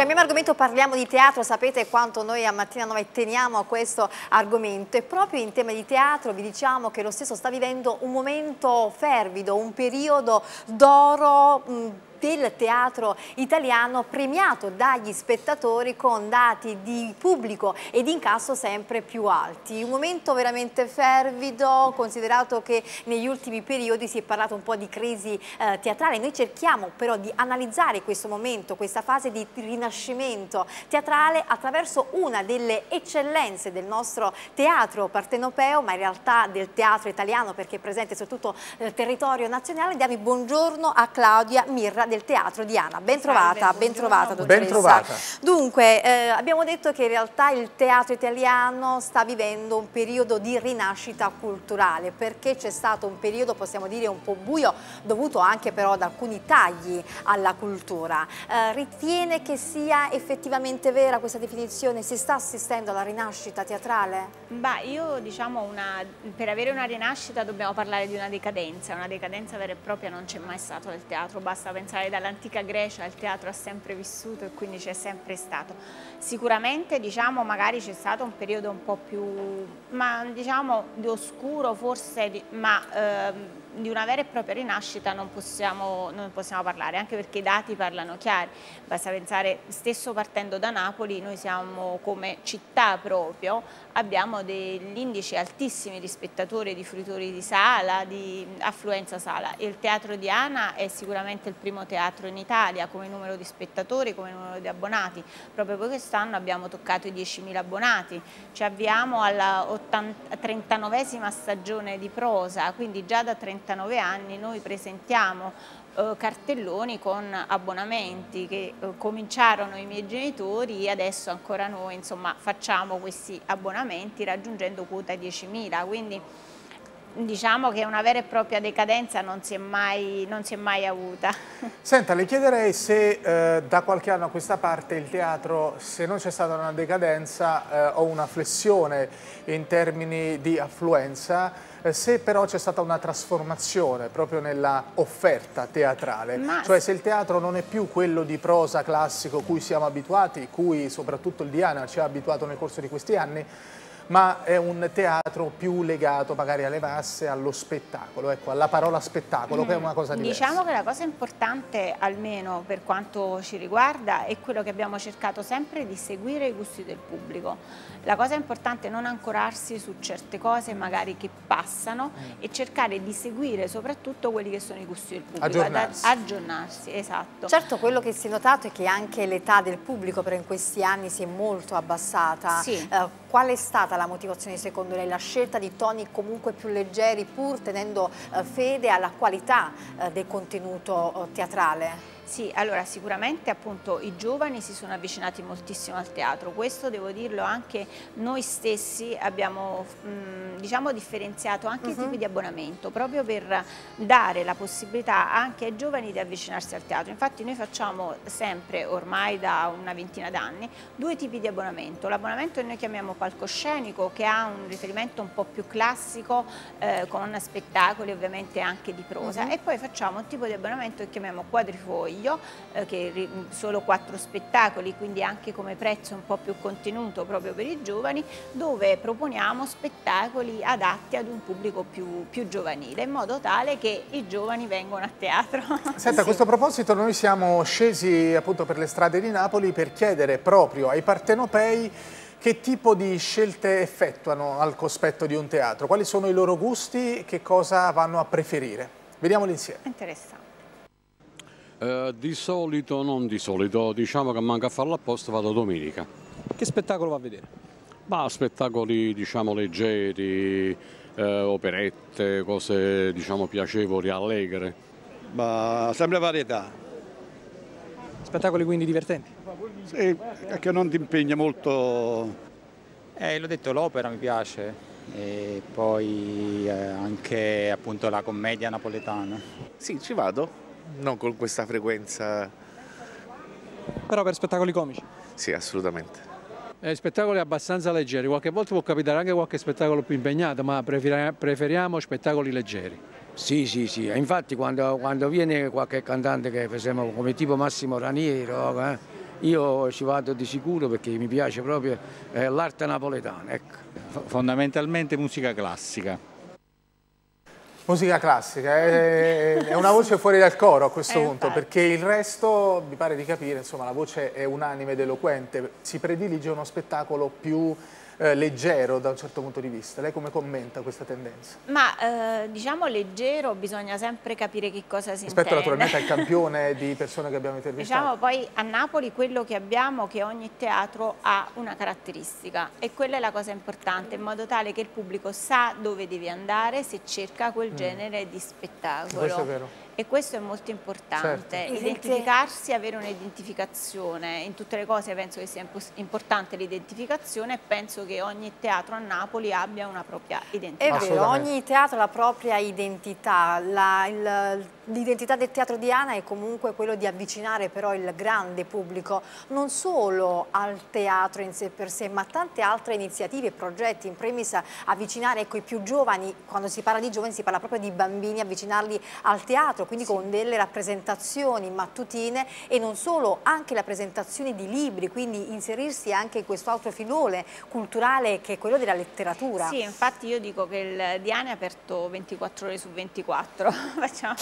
Cambiamo argomento, parliamo di teatro, sapete quanto noi a Mattina 9 teniamo a questo argomento e proprio in tema di teatro vi diciamo che lo stesso sta vivendo un momento fervido, un periodo d'oro del teatro italiano premiato dagli spettatori con dati di pubblico ed incasso sempre più alti. Un momento veramente fervido, considerato che negli ultimi periodi si è parlato un po' di crisi eh, teatrale. Noi cerchiamo però di analizzare questo momento, questa fase di rinascimento teatrale attraverso una delle eccellenze del nostro teatro partenopeo, ma in realtà del teatro italiano perché è presente su tutto il territorio nazionale. Diamo il buongiorno a Claudia Mirra del Teatro Diana. Ben trovata, ben trovata dottoressa. Ben trovata. Dunque, eh, abbiamo detto che in realtà il teatro italiano sta vivendo un periodo di rinascita culturale perché c'è stato un periodo, possiamo dire, un po' buio dovuto anche però ad alcuni tagli alla cultura. Eh, ritiene che sia effettivamente vera questa definizione? Si sta assistendo alla rinascita teatrale? Beh, io diciamo una, per avere una rinascita dobbiamo parlare di una decadenza, una decadenza vera e propria non c'è mai stato nel teatro, basta pensare dall'antica Grecia il teatro ha sempre vissuto e quindi c'è sempre stato. Sicuramente diciamo magari c'è stato un periodo un po' più, ma diciamo di oscuro forse, ma ehm, di una vera e propria rinascita non possiamo, non possiamo, parlare, anche perché i dati parlano chiari, basta pensare, stesso partendo da Napoli, noi siamo come città proprio, abbiamo degli indici altissimi di spettatori, di fruitori di sala, di affluenza sala. Il Teatro Diana è sicuramente il primo teatro in Italia come numero di spettatori, come numero di abbonati, proprio quest'anno abbiamo toccato i 10.000 abbonati, ci avviamo alla 39esima stagione di prosa, quindi già da 30 39 anni noi presentiamo eh, cartelloni con abbonamenti che eh, cominciarono i miei genitori e adesso ancora noi insomma, facciamo questi abbonamenti raggiungendo quota 10.000 quindi diciamo che una vera e propria decadenza non si è mai, si è mai avuta. Senta, le chiederei se eh, da qualche anno a questa parte il teatro, se non c'è stata una decadenza eh, o una flessione in termini di affluenza, se però c'è stata una trasformazione proprio nella offerta teatrale, Ma... cioè se il teatro non è più quello di prosa classico cui siamo abituati, cui soprattutto il Diana ci ha abituato nel corso di questi anni, ma è un teatro più legato magari alle masse, allo spettacolo, ecco, alla parola spettacolo, mm. che è una cosa diversa. Diciamo che la cosa importante, almeno per quanto ci riguarda, è quello che abbiamo cercato sempre di seguire i gusti del pubblico. La cosa importante è non ancorarsi su certe cose magari che passano mm. e cercare di seguire soprattutto quelli che sono i gusti del pubblico. Aggiornarsi. aggiornarsi, esatto. Certo, quello che si è notato è che anche l'età del pubblico però in questi anni si è molto abbassata. Sì. Eh, qual è stata la motivazione secondo lei? La scelta di toni comunque più leggeri pur tenendo eh, fede alla qualità eh, del contenuto eh, teatrale? Sì, allora sicuramente appunto i giovani si sono avvicinati moltissimo al teatro, questo devo dirlo anche noi stessi abbiamo mh, diciamo differenziato anche uh -huh. i mhm. tipi di abbonamento proprio per dare la possibilità anche ai giovani di avvicinarsi al teatro, infatti noi facciamo sempre ormai da una ventina d'anni due tipi di abbonamento, l'abbonamento che noi chiamiamo palcoscenico che ha un riferimento un po' più classico eh, con spettacoli ovviamente anche di prosa uh mhm. -huh. e poi facciamo un tipo di abbonamento che chiamiamo quadrifoglio Consiglio, eh, che solo quattro spettacoli, quindi anche come prezzo un po' più contenuto proprio per i giovani, dove proponiamo spettacoli adatti ad un pubblico più, più giovanile, in modo tale che i giovani vengono a teatro. Senta, sì. a questo proposito noi siamo scesi appunto per le strade di Napoli per chiedere proprio ai partenopei che tipo di scelte effettuano al cospetto di un teatro? Quali sono i loro gusti? Che cosa vanno a preferire? Vediamoli insieme. Interessante. Eh, di solito, non di solito, diciamo che manca a farlo apposta, vado domenica. Che spettacolo va a vedere? Ma spettacoli diciamo leggeri, eh, operette, cose diciamo piacevoli, allegre. Ma sempre varietà. Spettacoli quindi divertenti? Sì, che non ti impegna molto. Eh, l'ho detto, l'opera mi piace e poi eh, anche appunto la commedia napoletana. Sì, ci vado, non con questa frequenza. Però per spettacoli comici? Sì, assolutamente. Eh, spettacoli abbastanza leggeri, qualche volta può capitare anche qualche spettacolo più impegnato, ma preferiamo spettacoli leggeri. Sì, sì, sì, infatti quando, quando viene qualche cantante che per esempio come tipo Massimo Raniero, eh, io ci vado di sicuro perché mi piace proprio eh, l'arte napoletana. Ecco. Fondamentalmente musica classica. Musica classica, è, è, una voce fuori dal coro a questo eh, punto, infatti. perché il resto, mi pare di capire, insomma, la voce è unanime ed eloquente, si predilige uno spettacolo più eh, leggero da un certo punto di vista. Lei come commenta questa tendenza? Ma eh, diciamo leggero, bisogna sempre capire che cosa si Rispetto intende. naturalmente al campione di persone che abbiamo intervistato. Diciamo poi a Napoli quello che abbiamo è che ogni teatro ha una caratteristica e quella è la cosa importante, in modo tale che il pubblico sa dove deve andare se cerca quel genere di spettacolo. Mm. Questo è vero. E questo è molto importante, Certo. identificarsi, avere un'identificazione, in tutte le cose penso che sia importante l'identificazione e penso che ogni teatro a Napoli abbia una propria identità. È vero, ogni teatro ha la propria identità, l'identità del teatro di Ana è comunque quello di avvicinare però il grande pubblico non solo al teatro in sé per sé ma a tante altre iniziative e progetti, in primis avvicinare ecco, i più giovani, quando si parla di giovani si parla proprio di bambini, avvicinarli al teatro, quindi con delle rappresentazioni mattutine e non solo, anche la presentazione di libri, quindi inserirsi anche in questo altro filone culturale che è quello della letteratura. Sì, infatti io dico che il Diane è aperto 24 ore su 24, Facciamo-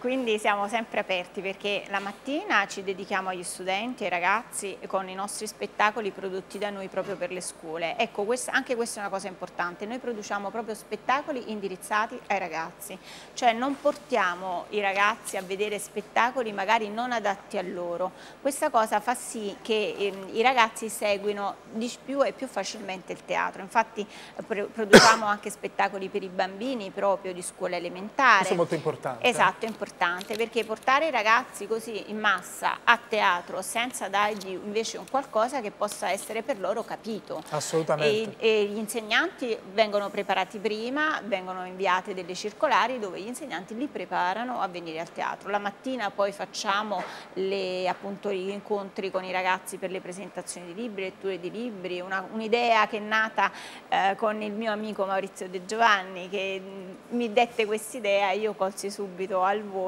quindi siamo sempre aperti perché la mattina ci dedichiamo agli studenti, ai ragazzi con i nostri spettacoli prodotti da noi proprio per le scuole. Ecco, questa- anche questa è una cosa importante, noi produciamo proprio spettacoli indirizzati ai ragazzi, cioè non portiamo i ragazzi a vedere spettacoli magari non adatti a loro. Questa cosa fa sì che ehm, i ragazzi seguino di più e più facilmente il teatro, infatti pro- produciamo anche spettacoli per i bambini proprio di scuola elementare. Questo è molto importante. Esatto, è importante perché portare i ragazzi così in massa a teatro senza dargli invece un qualcosa che possa essere per loro capito. Assolutamente. E, e gli insegnanti vengono preparati prima, vengono inviate delle circolari dove gli insegnanti li preparano a venire al teatro. La mattina poi facciamo le, appunto, gli incontri con i ragazzi per le presentazioni di libri, letture di libri, un'idea che è nata eh, con il mio amico Maurizio De Giovanni che mh, mi dette quest'idea, io colsi subito al volo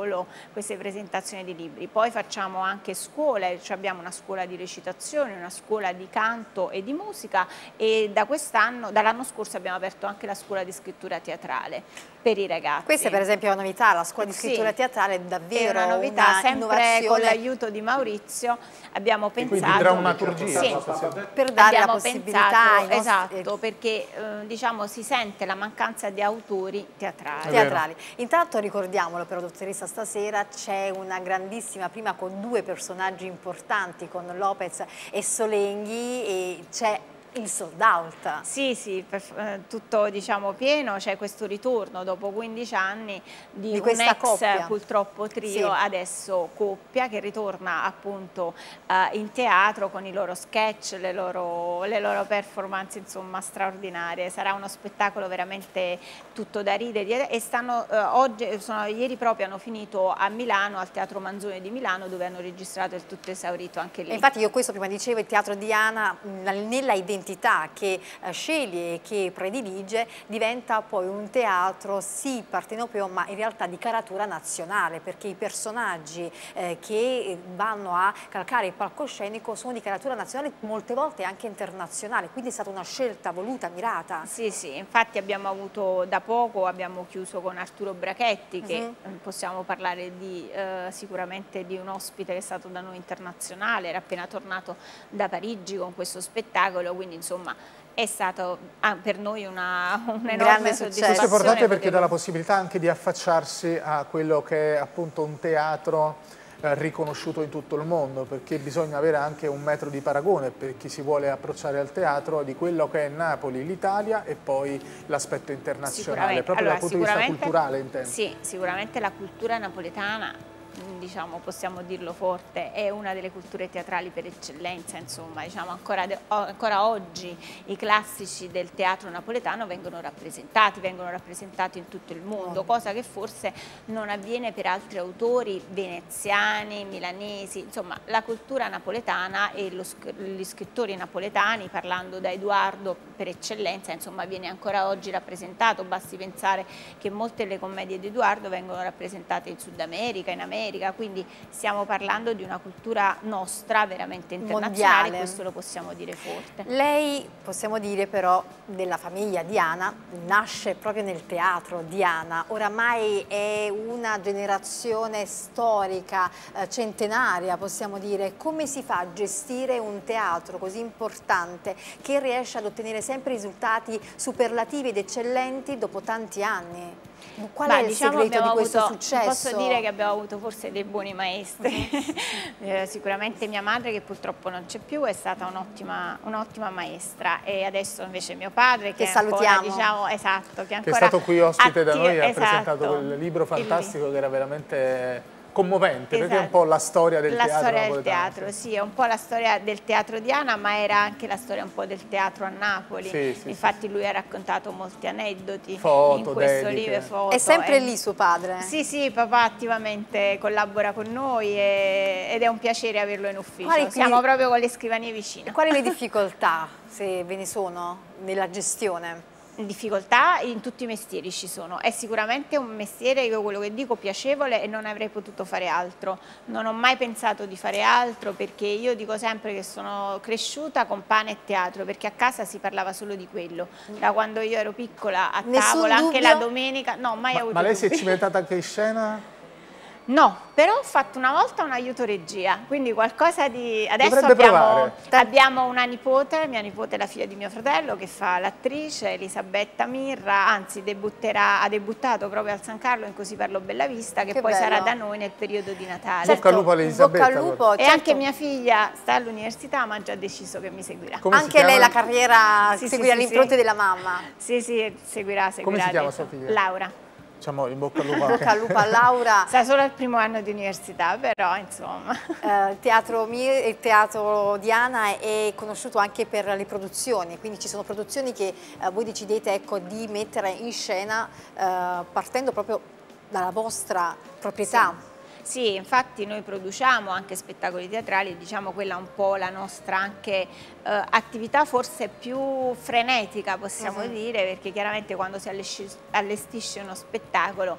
queste presentazioni di libri. Poi facciamo anche scuole, cioè abbiamo una scuola di recitazione, una scuola di canto e di musica e da quest'anno, dall'anno scorso abbiamo aperto anche la scuola di scrittura teatrale per i ragazzi. Questa è per esempio una novità, la scuola di Sì. scrittura teatrale è È davvero una novità, sempre innovazione con l'aiuto di Maurizio abbiamo pensato drammaturgia, Sì. sostanzialmente. per dare la possibilità pensato, esatto, perché eh, diciamo si sente la mancanza di autori teatrali. teatrali. Intanto ricordiamolo però dottoressa stasera c'è una grandissima prima con due personaggi importanti con Lopez e Solenghi e c'è il sold out. Sì, sì, per- eh, tutto diciamo pieno, c'è questo ritorno dopo 15 anni di, Di un questa ex coppia. purtroppo trio, Sì. adesso coppia che ritorna appunto eh, in teatro con i loro sketch, le loro, le loro performance insomma straordinarie. Sarà uno spettacolo veramente tutto da ridere e stanno eh, oggi, sono, ieri proprio hanno finito a Milano, al Teatro Manzoni di Milano dove hanno registrato il tutto esaurito anche lì. E infatti io questo prima dicevo, il teatro di Ana mh, nella identità che eh, sceglie e che predilige diventa poi un teatro sì partenopeo ma in realtà di caratura nazionale perché i personaggi eh, che vanno a calcare il palcoscenico sono di caratura nazionale molte volte anche internazionale, quindi è stata una scelta voluta, mirata. Sì, sì, infatti abbiamo avuto da poco, abbiamo chiuso con Arturo Brachetti che Mhm. eh, possiamo parlare di, eh, sicuramente di un ospite che è stato da noi internazionale, era appena tornato da Parigi con questo spettacolo, quindi insomma è stato ah, per noi una, un'enorme soddisfazione. Questo è importante perché poter- dà la possibilità anche di affacciarsi a quello che è appunto un teatro eh, riconosciuto in tutto il mondo, perché bisogna avere anche un metro di paragone per chi si vuole approcciare al teatro di quello che è Napoli, l'Italia e poi l'aspetto internazionale, proprio Allora, dal punto di vista culturale intendo. Sì, sicuramente la cultura napoletana, diciamo, possiamo dirlo forte, è una delle culture teatrali per eccellenza, insomma, diciamo, ancora, ancora oggi i classici del teatro napoletano vengono rappresentati, vengono rappresentati in tutto il mondo, cosa che forse non avviene per altri autori veneziani, milanesi, insomma, la cultura napoletana e lo gli scrittori napoletani, parlando da Edoardo per eccellenza, insomma viene ancora oggi rappresentato, basti pensare che molte delle commedie di Edoardo vengono rappresentate in Sud America, in America, quindi stiamo parlando di una cultura nostra veramente internazionale, Mondiale. questo lo possiamo dire forte. Lei, possiamo dire però, della famiglia Diana, nasce proprio nel teatro Diana, oramai è una generazione storica, eh, centenaria possiamo dire, come si fa a gestire un teatro così importante che riesce ad ottenere sempre risultati superlativi ed eccellenti dopo tanti anni? Qual Ma è il diciamo segreto di abbiamo questo avuto- successo? Posso dire che abbiamo avuto forse dei buoni maestri. Eh, sicuramente mia madre, che purtroppo non c'è più, è stata un'ottima un'ottima maestra e adesso invece mio padre, Che che, è ancora, salutiamo. diciamo, esatto, che è che è stato qui ospite da attivo- noi e ha esatto. presentato quel libro fantastico che era veramente commovente, perché è un Esatto. po' la storia del la teatro storia del napoletano. teatro, sì, è un po' la storia del teatro Diana, ma era anche la storia un po' del teatro a Napoli. Sì, sì, Infatti lui ha raccontato molti aneddoti Foto, in questo dediche. libro, foto. È sempre e- lì suo padre? Sì, sì, papà attivamente collabora con noi e- ed è un piacere averlo in ufficio. Quali- Siamo proprio con le scrivanie vicine. Quali le difficoltà, se ve ne sono, nella gestione? Difficoltà in tutti i mestieri ci sono, è sicuramente un mestiere, io quello che dico, piacevole e non avrei potuto fare altro, non ho mai pensato di fare altro perché io dico sempre che sono cresciuta con pane e teatro perché a casa si parlava solo di quello, da quando io ero piccola a Nessun tavola, anche dubbio? la domenica, no mai Ma, avuto ma lei si è dubbi. cimentata anche in scena? No, però ho fatto una volta un aiuto regia, quindi qualcosa di... Adesso Dovrebbe abbiamo, provare. abbiamo una nipote, mia nipote è la figlia di mio fratello che fa l'attrice, Elisabetta Mirra, anzi debutterà, ha debuttato proprio al San Carlo in Così parlo Bella Vista, che, Che poi bello. sarà da noi nel periodo di Natale. Bocca al lupo a Elisabetta, Bocca al lupo, E certo. anche mia figlia sta all'università ma ha già deciso che mi seguirà. Come Anche lei la carriera Sì, sì, seguirà sì, impronte sì. della mamma. Sì, sì, seguirà, seguirà. si chiama sua figlia? Laura. Diciamo in bocca al lupo. Bocca al lupo a Laura. Sta solo al primo anno di università, però insomma... Eh, il, teatro, il teatro Diana è conosciuto anche per le produzioni, quindi ci sono produzioni che eh, voi decidete ecco, di mettere in scena eh, partendo proprio dalla vostra proprietà. Sì, infatti noi produciamo anche spettacoli teatrali, diciamo quella è un po' la nostra anche eh, attività forse più frenetica possiamo Mhm. dire, perché chiaramente quando si allestisce uno spettacolo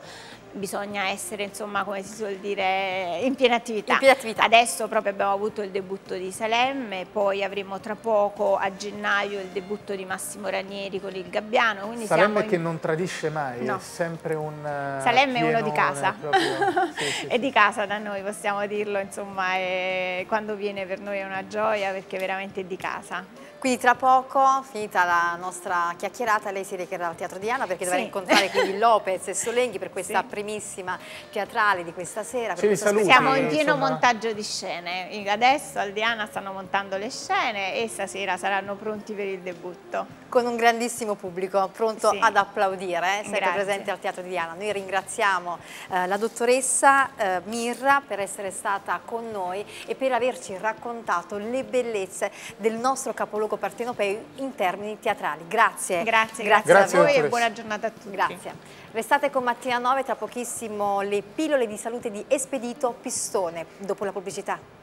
bisogna essere insomma come si suol dire in piena attività. In piena attività. Adesso proprio abbiamo avuto il debutto di Salemme, poi avremo tra poco a gennaio il debutto di Massimo Ranieri con il Gabbiano. Quindi Salemme siamo in- che non tradisce mai, No. è sempre un eh, Salemme è uno di casa, proprio. Sì, sì, è di casa da noi possiamo dirlo, insomma, e quando viene per noi è una gioia perché veramente è di casa. Quindi tra poco, finita la nostra chiacchierata, lei si recherà al Teatro Diana perché dovrà Sì. incontrare quindi Lopez e Solenghi per questa Sì. primissima teatrale di questa sera. questo saluti. Siamo in pieno insomma- montaggio di scene, adesso al Diana stanno montando le scene e stasera saranno pronti per il debutto. Con un grandissimo pubblico pronto Sì. ad applaudire, eh, sempre Grazie. presente al Teatro di Diana. Noi ringraziamo eh, la dottoressa eh, Mirra per essere stata con noi e per averci raccontato le bellezze del nostro capoluogo partenopeo in termini teatrali. Grazie. Grazie, grazie, Grazie, a voi e buona giornata a tutti. Grazie. Restate con Mattina 9, tra pochissimo le pillole di salute di Espedito Pistone, dopo la pubblicità.